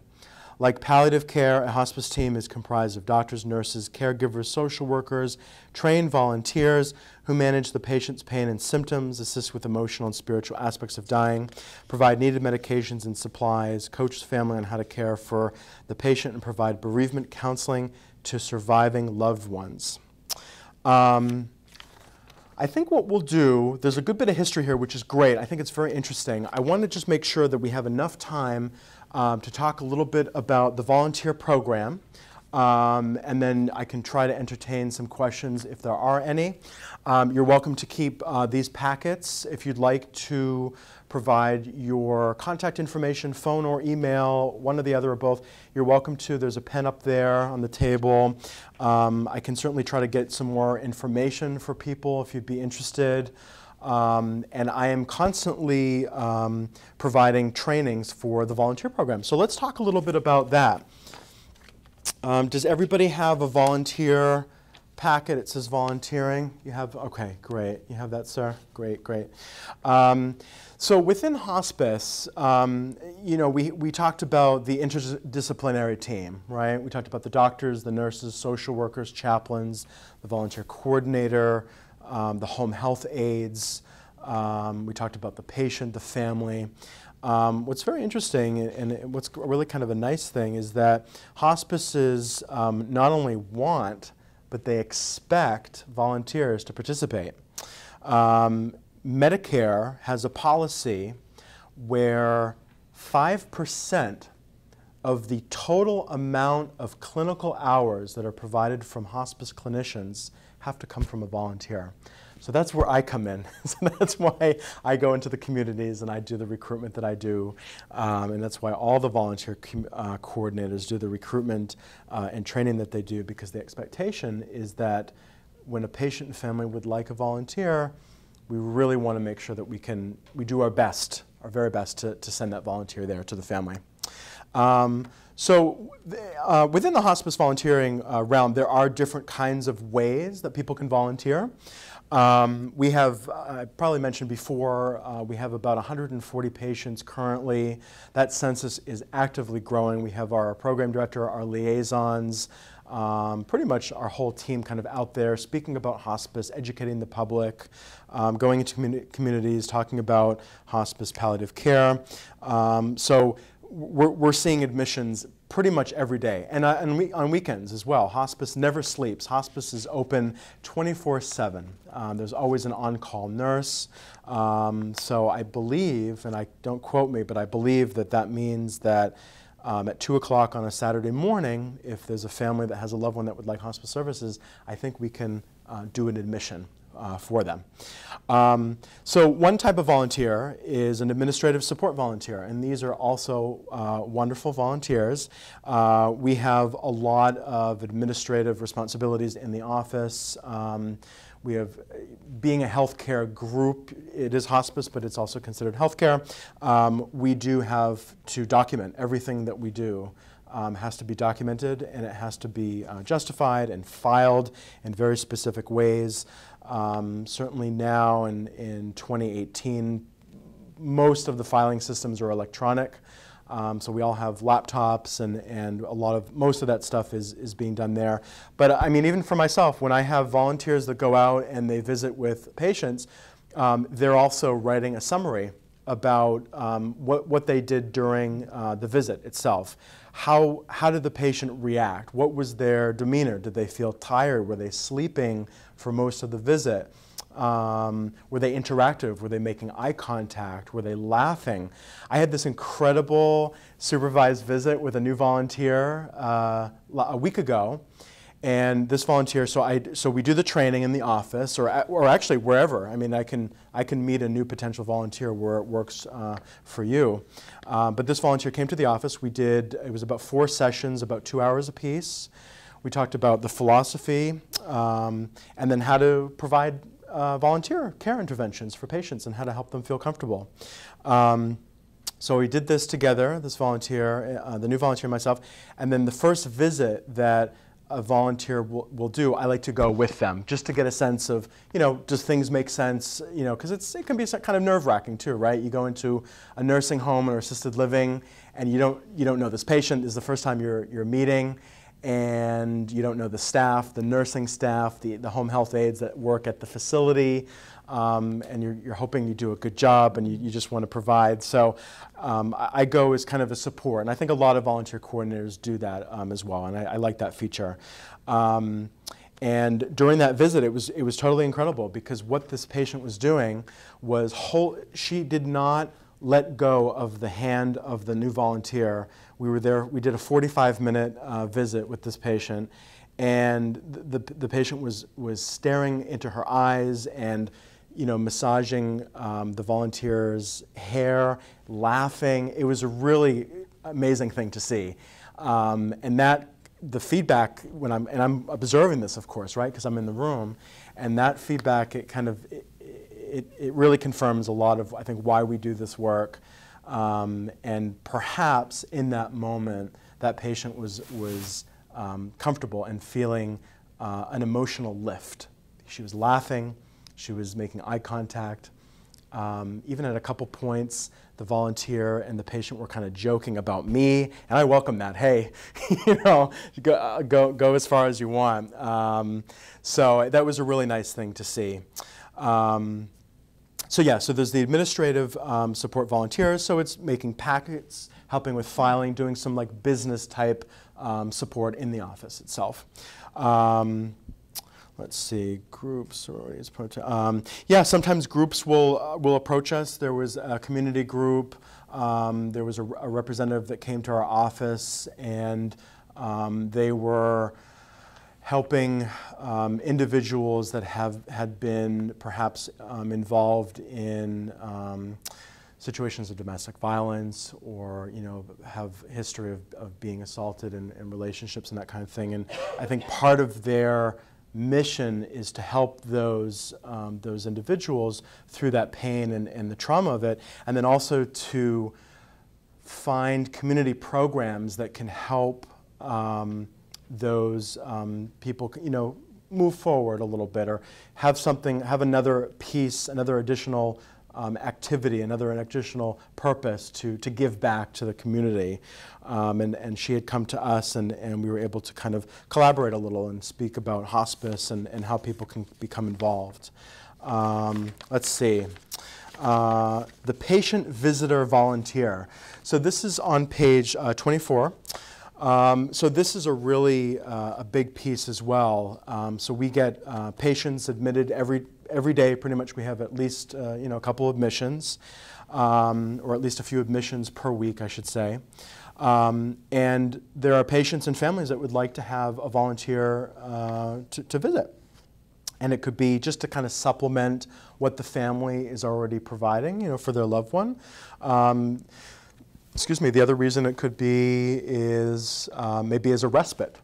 Like palliative care, a hospice team is comprised of doctors, nurses, caregivers, social workers, trained volunteers who manage the patient's pain and symptoms, assist with emotional and spiritual aspects of dying, provide needed medications and supplies, coach the family on how to care for the patient, and provide bereavement counseling to surviving loved ones. Um, I think what we'll do, there's a good bit of history here, which is great. I think it's very interesting. I want to just make sure that we have enough time um, to talk a little bit about the volunteer program. Um, and then I can try to entertain some questions if there are any. Um, you're welcome to keep uh, these packets if you'd like to provide your contact information, phone or email, one or the other or both. You're welcome to. There's a pen up there on the table. Um, I can certainly try to get some more information for people if you'd be interested. Um, and I am constantly um, providing trainings for the volunteer program. So let's talk a little bit about that. Um, does everybody have a volunteer packet? It says volunteering. You have, okay, great. You have that, sir? Great, great. Um, so within hospice, um, you know, we, we talked about the interdisciplinary team, right? We talked about the doctors, the nurses, social workers, chaplains, the volunteer coordinator, um, the home health aides. Um, we talked about the patient, the family. Um, what's very interesting and what's really kind of a nice thing is that hospices um, not only want, but they expect volunteers to participate. Um, Medicare has a policy where 5% of the total amount of clinical hours that are provided from hospice clinicians have to come from a volunteer. So that's where I come in. so that's why I go into the communities and I do the recruitment that I do. Um, and that's why all the volunteer uh, coordinators do the recruitment uh, and training that they do because the expectation is that when a patient and family would like a volunteer, we really want to make sure that we can, we do our best, our very best to, to send that volunteer there to the family. Um, so uh, within the hospice volunteering uh, realm, there are different kinds of ways that people can volunteer. Um, we have, uh, I probably mentioned before, uh, we have about 140 patients currently. That census is actively growing. We have our program director, our liaisons, um, pretty much our whole team kind of out there speaking about hospice, educating the public, um, going into communi communities, talking about hospice palliative care. Um, so we're, we're seeing admissions pretty much every day, and, uh, and we, on weekends as well. Hospice never sleeps. Hospice is open 24/7. Um, there's always an on-call nurse. Um, so I believe, and I don't quote me, but I believe that that means that um, at 2 o'clock on a Saturday morning, if there's a family that has a loved one that would like hospice services, I think we can uh, do an admission uh, for them. Um, so one type of volunteer is an administrative support volunteer, and these are also uh, wonderful volunteers. Uh, we have a lot of administrative responsibilities in the office. Um, we have, being a healthcare group, it is hospice, but it's also considered healthcare. Um, we do have to document everything that we do. Um, has to be documented and it has to be uh, justified and filed in very specific ways. Um, certainly now in, in 2018, most of the filing systems are electronic. Um, so we all have laptops and, and a lot of, most of that stuff is, is being done there. But I mean, even for myself, when I have volunteers that go out and they visit with patients, um, they're also writing a summary about um, what, what they did during uh, the visit itself. How, how did the patient react? What was their demeanor? Did they feel tired? Were they sleeping for most of the visit? Um, were they interactive? Were they making eye contact? Were they laughing? I had this incredible supervised visit with a new volunteer uh, a week ago. And this volunteer, so I, so we do the training in the office, or, or actually wherever. I mean, I can, I can meet a new potential volunteer where it works uh, for you. Uh, but this volunteer came to the office. We did, it was about four sessions, about two hours apiece. We talked about the philosophy, um, and then how to provide uh, volunteer care interventions for patients and how to help them feel comfortable. Um, so we did this together, this volunteer, uh, the new volunteer and myself, and then the first visit that a volunteer will, will, do, I like to go with them just to get a sense of, you know, does things make sense, you know, because it's it can be kind of nerve-wracking too, right? You go into a nursing home or assisted living and you don't, you don't know this patient, this is the first time you're, you're meeting, and you don't know the staff, the nursing staff, the, the home health aides that work at the facility, um, and you're, you're, hoping you do a good job and you, you just want to provide. So um, I, I, go as kind of a support, and I think a lot of volunteer coordinators do that um, as well, and I, I, like that feature. Um, and during that visit, it was, it was totally incredible because what this patient was doing was whole, she did not let go of the hand of the new volunteer. We were there, we did a 45 minute uh, visit with this patient, and the, the, the, patient was, was staring into her eyes and you know, massaging um, the volunteer's hair, laughing. It was a really amazing thing to see. Um, and that, the feedback, when I'm, and I'm observing this, of course, right, because I'm in the room, and that feedback, it kind of, it, it, it, really confirms a lot of, I think, why we do this work. Um, and perhaps in that moment, that patient was, was um, comfortable and feeling uh, an emotional lift. She was laughing, she was making eye contact. Um, even at a couple points, the volunteer and the patient were kind of joking about me, and I welcome that. Hey, you know, go, uh, go, go as far as you want. Um, so that was a really nice thing to see. Um, so yeah, so there's the administrative um, support volunteers, so it's making packets, helping with filing, doing some like business type um, support in the office itself. Um, let's see, groups, sororities, um, yeah, sometimes groups will, uh, will approach us. There was a community group, um, there was a, a, representative that came to our office and um, they were helping um, individuals that have had been perhaps um, involved in um, situations of domestic violence or you know have history of, of being assaulted in, in, relationships and that kind of thing and I think part of their mission is to help those um, those individuals through that pain and, and the trauma of it and then also to find community programs that can help um, those um, people, you know, move forward a little bit or have something, have another piece, another additional um, activity, another additional purpose to, to give back to the community. Um, and, and she had come to us, and, and we were able to kind of collaborate a little and speak about hospice and, and how people can become involved. Um, let's see. Uh, the patient visitor volunteer. So this is on page uh, 24. Um, so this is a really uh, a big piece as well. Um, so we get uh, patients admitted every every day. Pretty much, we have at least uh, you know a couple of admissions, um, or at least a few admissions per week, I should say. Um, and there are patients and families that would like to have a volunteer uh, to, to visit. And it could be just to kind of supplement what the family is already providing, you know, for their loved one. Um, excuse me, the other reason it could be is uh, maybe as a respite.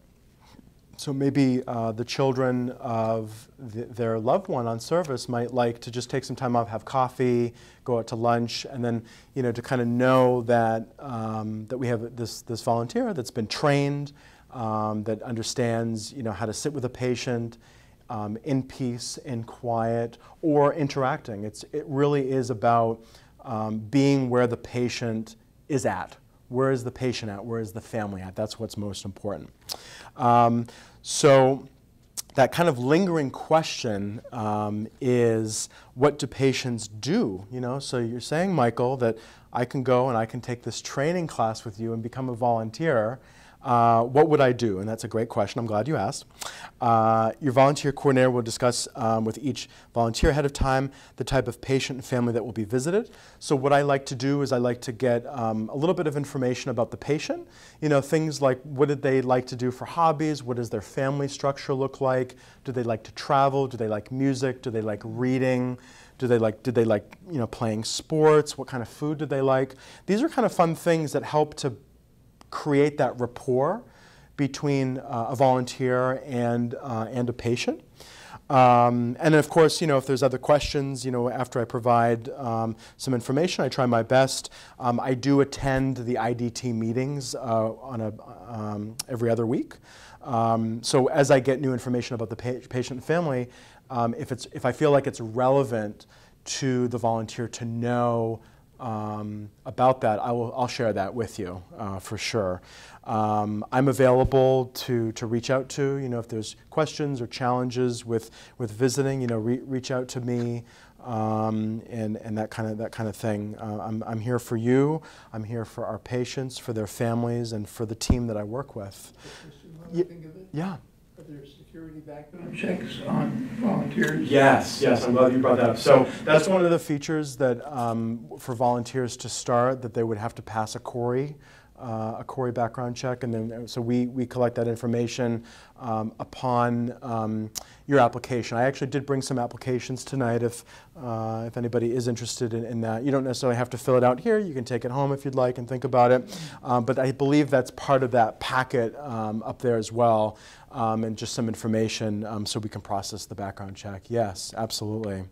So maybe uh, the children of the, their loved one on service might like to just take some time off, have coffee, go out to lunch, and then you know to kind of know that um, that we have this this volunteer that's been trained, um, that understands you know how to sit with a patient um, in peace, in quiet, or interacting. It's it really is about um, being where the patient is at. Where is the patient at? Where is the family at? That's what's most important. Um, so that kind of lingering question um, is what do patients do? You know, so you're saying, Michael, that I can go and I can take this training class with you and become a volunteer uh, what would I do? And that's a great question. I'm glad you asked. Uh, your volunteer coordinator will discuss um, with each volunteer ahead of time the type of patient and family that will be visited. So what I like to do is I like to get um, a little bit of information about the patient. You know, things like what did they like to do for hobbies? What does their family structure look like? Do they like to travel? Do they like music? Do they like reading? Do they like, did they like, you know, playing sports? What kind of food do they like? These are kind of fun things that help to create that rapport between uh, a volunteer and, uh, and a patient. Um, and of course, you know, if there's other questions, you know, after I provide um, some information, I try my best. Um, I do attend the IDT meetings uh, on a, um, every other week. Um, so as I get new information about the pa patient and family, um, if, it's, if I feel like it's relevant to the volunteer to know um, about that, I will, I'll share that with you uh, for sure. Um, I'm available to, to reach out to, you know, if there's questions or challenges with, with visiting, you know, re reach out to me um, and, and that kind of, that kind of thing. Uh, I'm, I'm here for you, I'm here for our patients, for their families, and for the team that I work with. yeah there security background checks on volunteers? Yes, yes, I'm glad you brought that up. So that's one of the features that um, for volunteers to start, that they would have to pass a CORI uh, a CORI background check, and then uh, so we, we collect that information um, upon um, your application. I actually did bring some applications tonight if, uh, if anybody is interested in, in, that. You don't necessarily have to fill it out here. You can take it home if you'd like and think about it. Um, but I believe that's part of that packet um, up there as well, um, and just some information um, so we can process the background check. Yes, absolutely.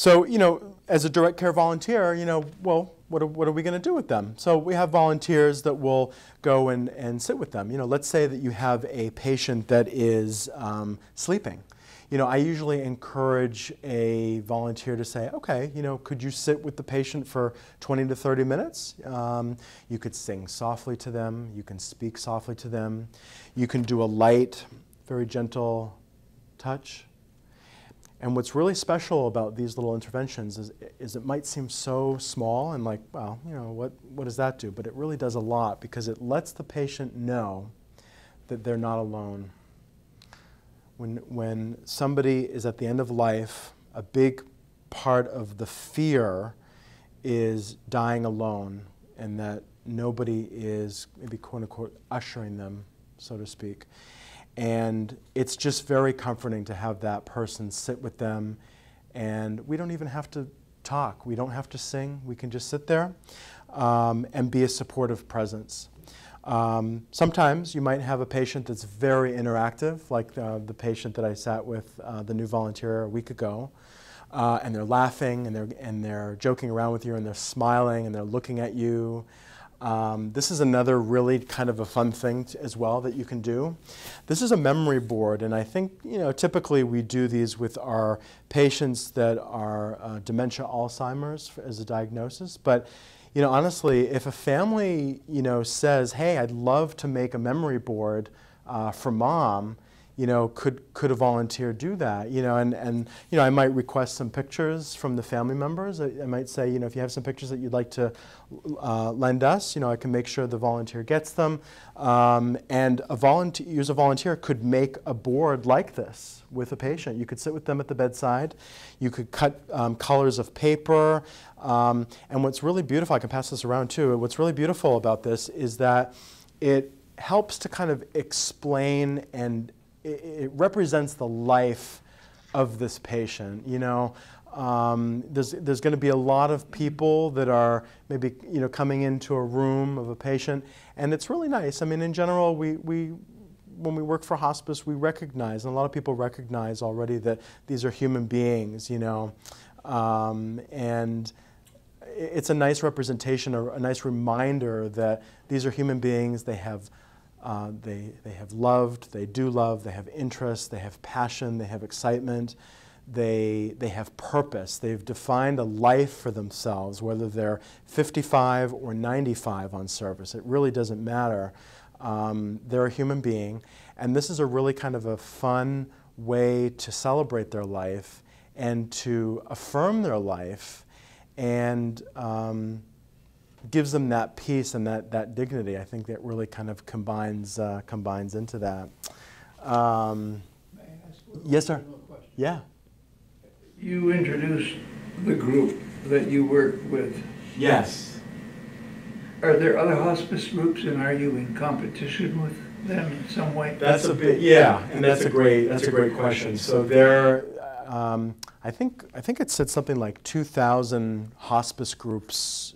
So, you know, as a direct care volunteer, you know, well, what are, what are we going to do with them? So we have volunteers that will go and, and sit with them. You know, let's say that you have a patient that is um, sleeping. You know, I usually encourage a volunteer to say, okay, you know, could you sit with the patient for 20 to 30 minutes? Um, you could sing softly to them. You can speak softly to them. You can do a light, very gentle touch and what's really special about these little interventions is, is it might seem so small and like, well, you know, what, what does that do? But it really does a lot because it lets the patient know that they're not alone. When, when somebody is at the end of life, a big part of the fear is dying alone and that nobody is maybe quote unquote ushering them, so to speak. And it's just very comforting to have that person sit with them. And we don't even have to talk, we don't have to sing, we can just sit there um, and be a supportive presence. Um, sometimes you might have a patient that's very interactive, like uh, the patient that I sat with, uh, the new volunteer, a week ago. Uh, and they're laughing and they're, and they're joking around with you and they're smiling and they're looking at you. Um, this is another really kind of a fun thing as well that you can do. This is a memory board, and I think you know typically we do these with our patients that are uh, dementia Alzheimer's f- as a diagnosis. But you know honestly, if a family you know says, "Hey, I'd love to make a memory board uh, for mom," you know, could could a volunteer do that? You know, and, and you know, I might request some pictures from the family members. I, I might say, you know, if you have some pictures that you'd like to uh, lend us, you know, I can make sure the volunteer gets them. Um, and a volunteer, use a volunteer could make a board like this with a patient. You could sit with them at the bedside. You could cut um, colors of paper. Um, and what's really beautiful, I can pass this around too. What's really beautiful about this is that it helps to kind of explain and it, represents the life of this patient. You know, um, there's there's going to be a lot of people that are maybe you know coming into a room of a patient, and it's really nice. I mean, in general, we we when we work for hospice, we recognize, and a lot of people recognize already that these are human beings. You know, um, and it's a nice representation or a nice reminder that these are human beings. They have uh, they, they have loved, they do love, they have interest, they have passion, they have excitement, they, they have purpose. They've defined a life for themselves, whether they're 55 or 95 on service. It really doesn't matter. Um, they're a human being, and this is a really kind of a fun way to celebrate their life and to affirm their life and um, gives them that peace and that, that dignity. I think that really kind of combines, uh, combines into that. Um, May I ask Yes, sir. question? yeah. You introduced the group that you work with. Yes. Are there other hospice groups and are you in competition with them in some way? That's a bit, yeah, and that's a great, that's a great question. So there, um, I think, I think it said something like 2,000 hospice groups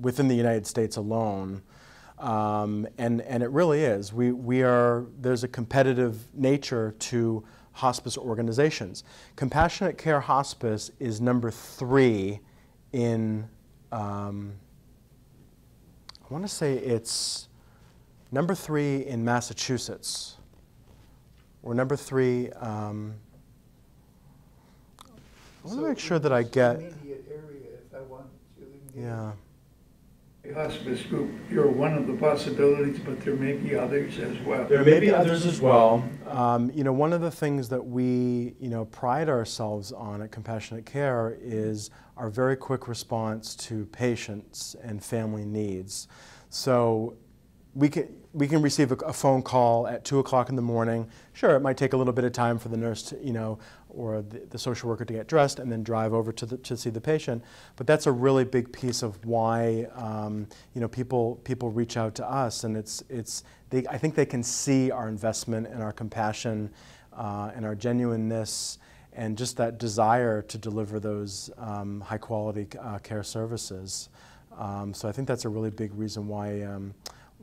within the United States alone. Um, and, and it really is. We, we are, there's a competitive nature to hospice organizations. Compassionate Care Hospice is number three in, um, I want to say it's number three in Massachusetts. Or number three, um, I want to make sure that I get, Immediate area if I want to yeah. A Hospice group, you're one of the possibilities, but there may be others as well. There may be others as well. Um, you know, one of the things that we, you know, pride ourselves on at Compassionate Care is our very quick response to patients and family needs. So we can, we can receive a, a phone call at two o'clock in the morning. Sure, it might take a little bit of time for the nurse to, you know, or the, the social worker to get dressed and then drive over to, the, to see the patient. But that's a really big piece of why, um, you know, people, people reach out to us. And it's, it's, they, I think they can see our investment and our compassion uh, and our genuineness and just that desire to deliver those um, high quality uh, care services. Um, so I think that's a really big reason why, um,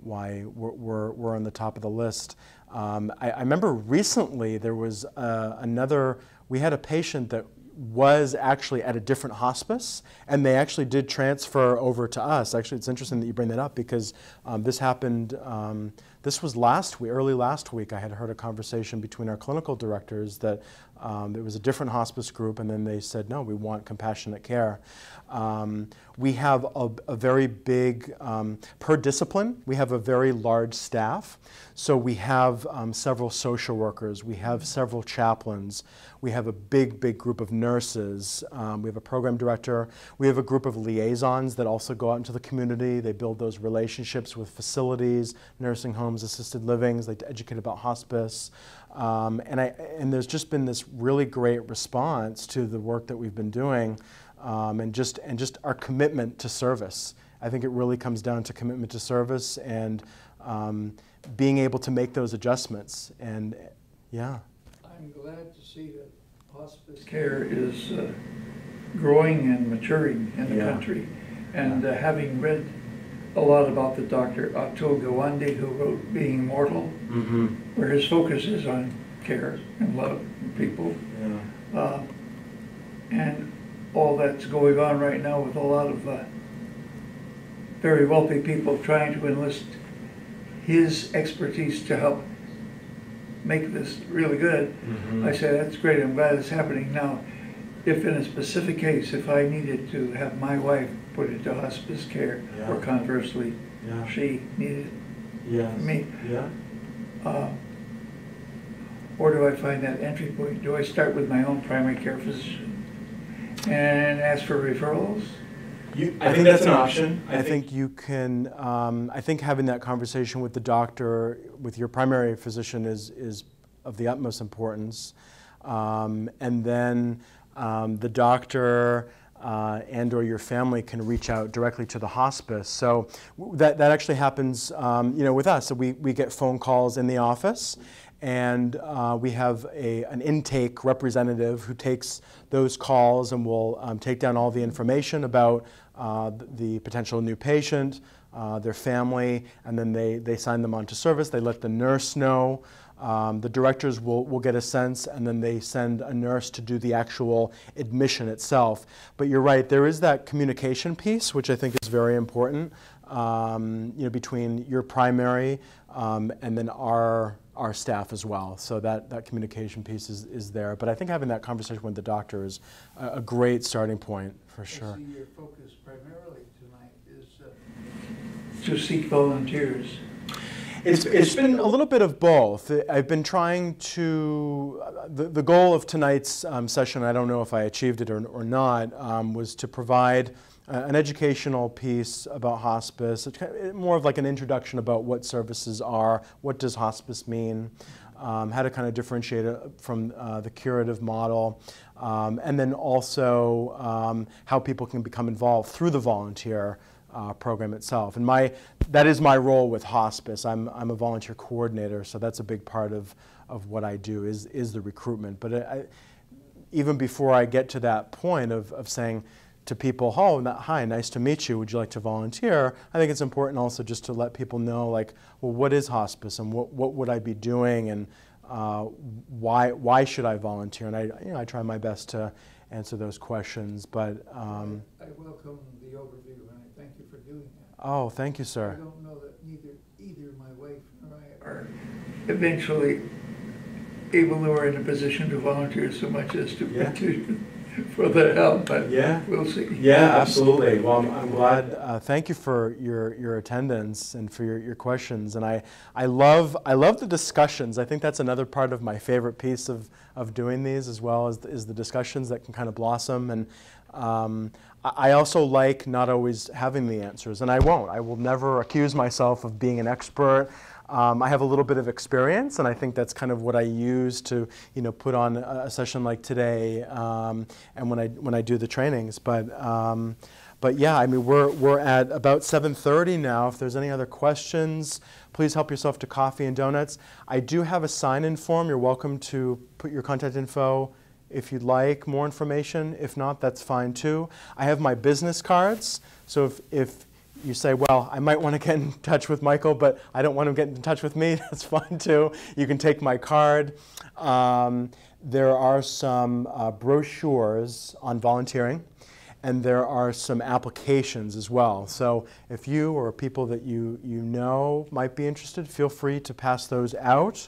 why we're, we're, we're on the top of the list. Um, I, I remember recently there was uh, another, we had a patient that was actually at a different hospice, and they actually did transfer over to us. Actually, it's interesting that you bring that up because um, this happened. Um, this was last week, early last week. I had heard a conversation between our clinical directors that um, it was a different hospice group, and then they said, "No, we want compassionate care." Um, we have a, a very big, um, per discipline, we have a very large staff. So we have um, several social workers, we have several chaplains, we have a big, big group of nurses, um, we have a program director, we have a group of liaisons that also go out into the community. They build those relationships with facilities, nursing homes, assisted livings, they educate about hospice. Um, and, I, and there's just been this really great response to the work that we've been doing um, and, just, and just our commitment to service. I think it really comes down to commitment to service and um, being able to make those adjustments. And yeah. I'm glad to see that hospice care is uh, growing and maturing in the Yeah. country. And uh, having read a lot about the Dr. Atul Gawande, who wrote Being Mortal, Mm-hmm. where his focus is on care and love and people. Yeah. Uh, And all that's going on right now with a lot of uh, very wealthy people trying to enlist his expertise to help make this really good. Mm-hmm. I said, that's great, I'm glad it's happening now. If in a specific case, if I needed to have my wife put into hospice care, or conversely, Yeah. she needed Yes. me, Yeah. uh, where do I find that entry point? Do I start with my own primary care physician and ask for referrals? You, I think that's an option. I think you can. Um, I think having that conversation with the doctor, with your primary physician, is is of the utmost importance. Um, and then um, the doctor uh, and or your family can reach out directly to the hospice. So that that actually happens. Um, you know, with us, so we we get phone calls in the office. And uh, we have a, an intake representative who takes those calls and will um, take down all the information about uh, the potential new patient, uh, their family, and then they, they sign them onto service. They let the nurse know. Um, the directors will, will get a sense, and then they send a nurse to do the actual admission itself. But you're right, there is that communication piece, which I think is very important, um, you know, between your primary um, and then our our staff as well. So that, that communication piece is, is there. But I think having that conversation with the doctor is a, a great starting point for sure. I see your focus primarily tonight is uh, to seek volunteers. It's, it's been a little bit of both. I've been trying to, the, the goal of tonight's um, session, I don't know if I achieved it or, or not, um, was to provide uh, an educational piece about hospice, it's kind of more of like an introduction about what services are, what does hospice mean, um, how to kind of differentiate it from uh, the curative model, um, and then also um, how people can become involved through the volunteer uh, program itself. And my, that is my role with hospice. I'm, I'm a volunteer coordinator, so that's a big part of, of what I do is, is the recruitment. But I, even before I get to that point of, of saying to people, oh, hi, nice to meet you, would you like to volunteer? I think it's important also just to let people know, like, well, what is hospice and what, what would I be doing and uh, why, why should I volunteer? And I, you know, I try my best to answer those questions, but um, I welcome the overview and I thank you for doing that. oh, thank you, sir. I don't know that neither, either my wife nor I are eventually able or in a position to volunteer so much as to Yeah. petition for the help, but Yeah. we'll see. Yeah, absolutely. Well, I'm, I'm glad. Uh, thank you for your, your attendance and for your, your questions. And I, I love I love the discussions. I think that's another part of my favorite piece of, of doing these as well is, is the discussions that can kind of blossom. And um, I also like not always having the answers, and I won't. I will never accuse myself of being an expert. Um, I have a little bit of experience, and I think that's kind of what I use to, you know, put on a, session like today, um, and when I when I do the trainings. But um, but yeah, I mean, we're we're at about 7:30 now. If there's any other questions, please help yourself to coffee and donuts. I do have a sign-in form. You're welcome to put your contact info if you'd like more information. If not, that's fine too. I have my business cards, so if if you say, well, I might want to get in touch with Michael, but I don't want him to get in touch with me, that's fine too. You can take my card. Um, there are some uh, brochures on volunteering, and there are some applications as well. So if you or people that you, you know might be interested, feel free to pass those out.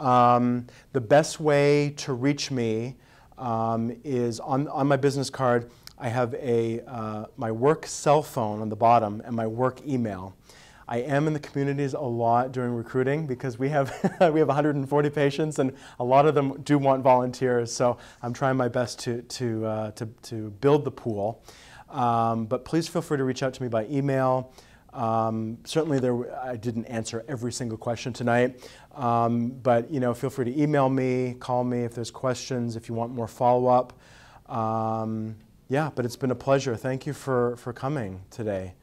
Um, the best way to reach me um, is on, on my business card. I have a, uh, my work cell phone on the bottom and my work email. I am in the communities a lot during recruiting because we have, we have 140 patients and a lot of them do want volunteers. So I'm trying my best to, to, uh, to, to build the pool. Um, but please feel free to reach out to me by email. Um, certainly, there, I didn't answer every single question tonight, um, but you know, feel free to email me, call me if there's questions, if you want more follow-up. Um, yeah, but it's been a pleasure. Thank you for, for coming today.